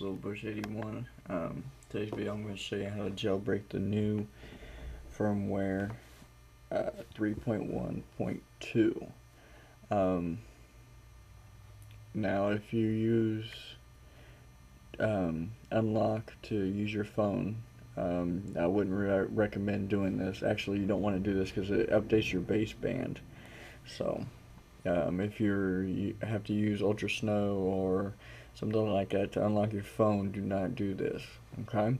Little Bush 81. Um, today's video I'm going to show you how to jailbreak the new firmware uh, 3.1.2. Um, now if you use um, unlock to use your phone, um, I wouldn't re recommend doing this. Actually, you don't want to do this because it updates your baseband. So um, if you have to use Ultra Snow or something like that to unlock your phone, do not do this. Okay.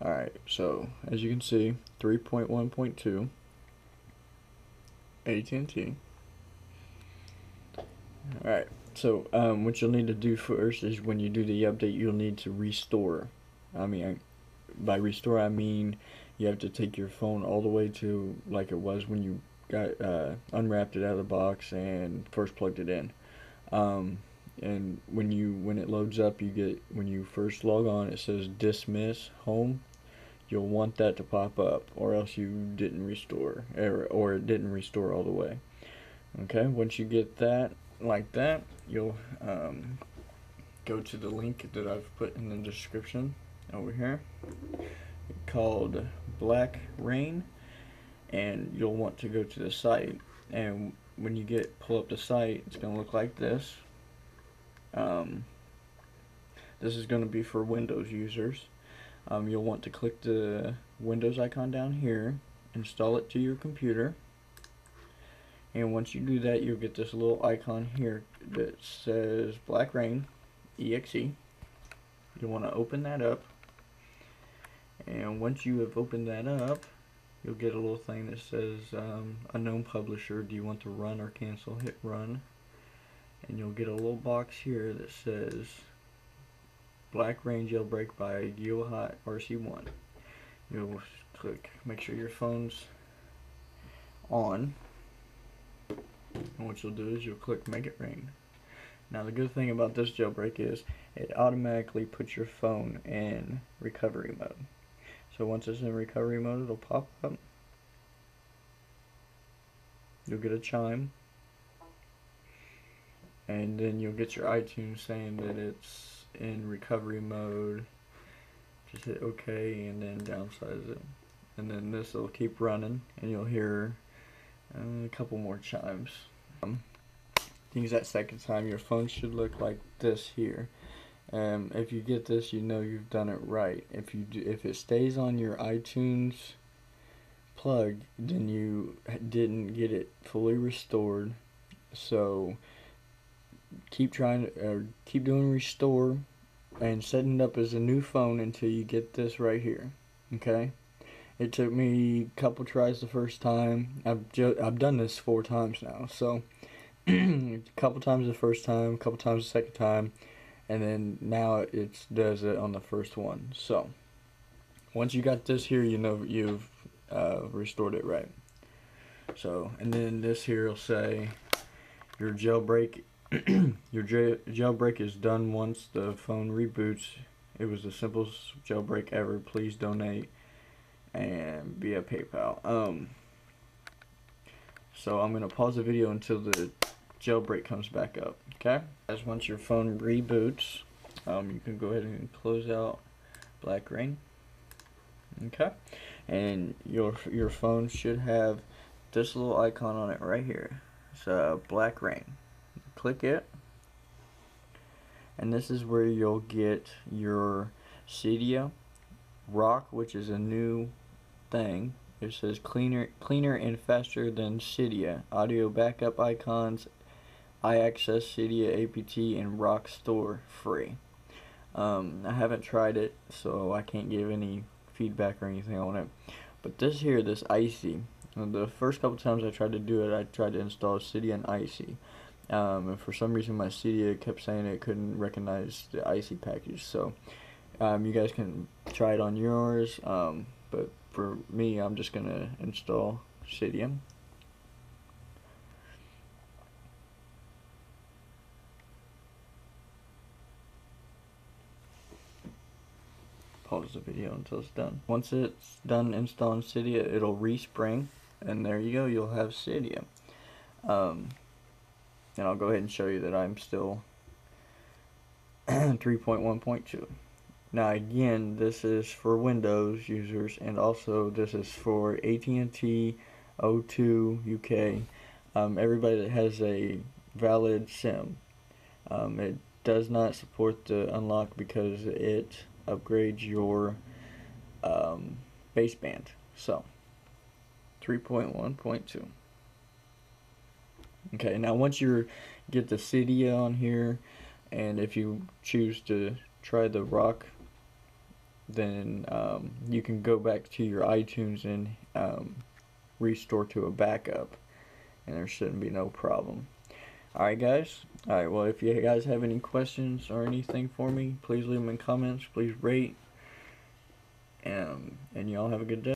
Alright, so as you can see, 3.1.2 AT&T. Alright, so um, what you'll need to do first is when you do the update, you'll need to restore. I mean, by restore, I mean you have to take your phone all the way to like it was when you got uh, unwrapped it out of the box and first plugged it in. Um, and when you when it loads up, you get when you first log on, it says dismiss home. You'll want that to pop up, or else you didn't restore, or, or it didn't restore all the way. Okay, once you get that like that, you'll um, go to the link that I've put in the description over here called Black Rain and you'll want to go to the site and when you get pull up the site it's to look like this um, this is going to be for Windows users. Um, you'll want to click the Windows icon down here install it to your computer. And once you do that you'll get this little icon here that says Black Rain exe you want to open that up. And once you have opened that up you'll get a little thing that says um, unknown publisher. Do you want to run or cancel? Hit run and you'll get a little box here that says black rain jailbreak by GeoHot RC1 you'll click make sure your phone's on and what you'll do is you'll click make it rain now the good thing about this jailbreak is it automatically puts your phone in recovery mode so once it's in recovery mode, it'll pop up. You'll get a chime. And then you'll get your iTunes saying that it's in recovery mode. Just hit OK and then downsize it. And then this will keep running and you'll hear uh, a couple more chimes. Um, things that second time your phone should look like this here. Um, if you get this, you know you've done it right. If you do, if it stays on your iTunes plug, then you didn't get it fully restored. So keep trying to keep doing restore and setting it up as a new phone until you get this right here. Okay. It took me a couple tries the first time. I've I've done this four times now. So a couple times the first time, a couple times the second time and then now it does it on the first one so once you got this here you know you've uh, restored it right so and then this here will say your jailbreak your jailbreak is done once the phone reboots it was the simplest jailbreak ever please donate and via PayPal um so I'm gonna pause the video until the jailbreak comes back up. Okay? As once your phone reboots, um, you can go ahead and close out Black Rain. Okay? And your your phone should have this little icon on it right here. It's uh, Black Rain. Click it. And this is where you'll get your Cydia Rock, which is a new thing. It says cleaner, cleaner and faster than Cydia. Audio backup icons, iAccess, Cydia APT, and Rock Store free. Um, I haven't tried it, so I can't give any feedback or anything on it. But this here, this Icy, the first couple times I tried to do it, I tried to install Cydia and Icy. Um, and for some reason my Cydia kept saying it couldn't recognize the Icy package. So um, you guys can try it on yours. Um, but for me, I'm just going to install Cydia. pause the video until it's done. Once it's done installing Cydia, it'll respring, and there you go, you'll have Cydia. Um, and I'll go ahead and show you that I'm still 3.1.2. Now again, this is for Windows users, and also this is for AT&T, O2, UK, um, everybody that has a valid SIM. Um, it does not support the unlock because it upgrades your um, baseband. So, 3.1.2. Okay, now once you get the Cydia on here, and if you choose to try the rock, then um, you can go back to your iTunes and um, restore to a backup, and there shouldn't be no problem. Alright guys, alright well if you guys have any questions or anything for me, please leave them in comments, please rate, um, and y'all have a good day.